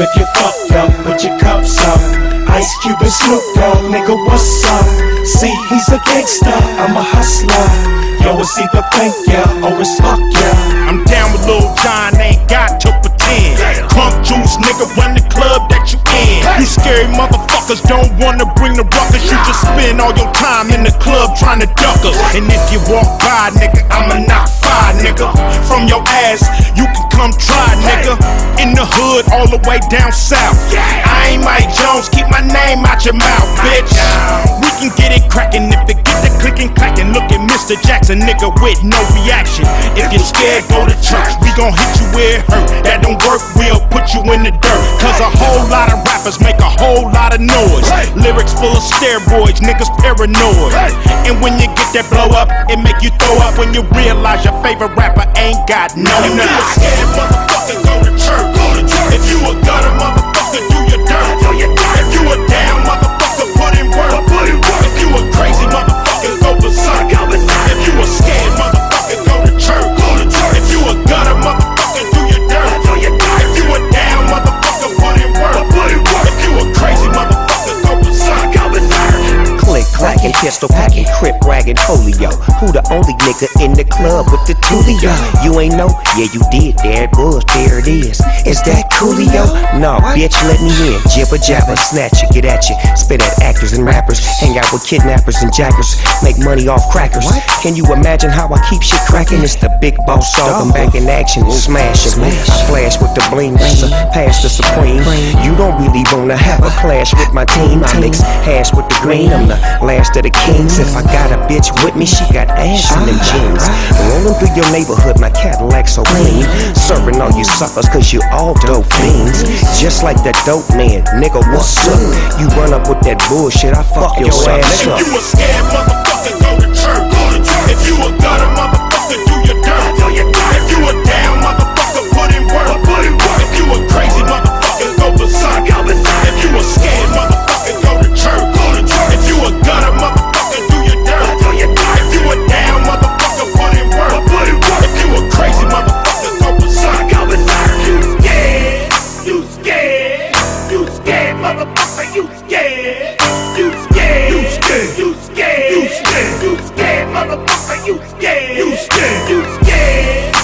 up? Put your cups up. Ice Cube and Snoop Dogg, nigga, what's up? See, he's a gangster, I'm a hustler. Yo, it's either thank ya or it's fuck ya. I'm down with Lil Jon, ain't got to pretend. Crunk juice, nigga, run the club that you in. You scary motherfuckers don't wanna bring the ruckus. You just spend all your time in the club trying to duck us. And if you walk by, nigga, I'ma knock hood, all the way down south. Yeah. I ain't Mike Jones, keep my name out your mouth, bitch. We can get it crackin' if it get the clickin' clackin'. Look at Mr. Jackson, nigga, with no reaction. If you're scared, go to church. We gon' hit you where it hurt. That don't work, we'll put you in the dirt. Cause a whole lot of rappers make a whole lot of noise. Lyrics full of steroids, niggas paranoid. And when you get that blow up, it make you throw up when you realize your favorite rapper ain't got no you scared motherfucker, pistol packing, crip ragging, folio. Who the only nigga in the club with the tulio? You ain't know? Yeah, you did. There it was. There it is. Is that Coolio? No, bitch, let me in. Jibber jabber, snatch it, get at you. Spit at actors and rappers. Hang out with kidnappers and jackers. Make money off crackers. Can you imagine how I keep shit cracking? It's the big boss. I'm back in action. Smash 'em. I flash with the bling. Pass the supreme. You don't really wanna have a clash with my team. I mix hash with the green. I'm the last of the kings. If I got a bitch with me, she got ass in them jeans. Rolling through your neighborhood, my Cadillac so clean. Serving all you suckers, cause you all dope fiends. Just like that dope man, nigga, what's up? You run up with that bullshit, I fuck your ass up. If you a scared motherfucker, go to church. If you a gutter motherfucker, scared? You scared? You scared? You scared? You scared? You scared, motherfucker? You scared? You scared? You scared?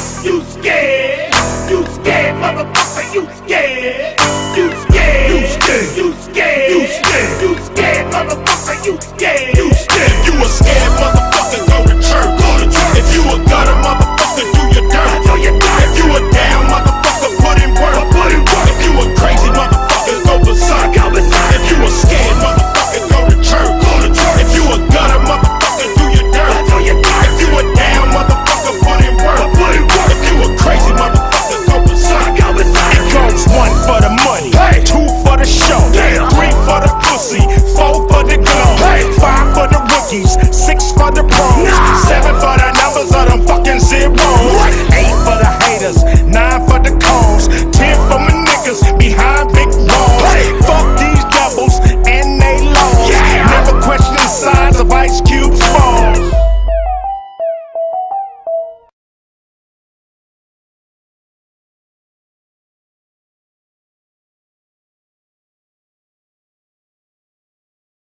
Seven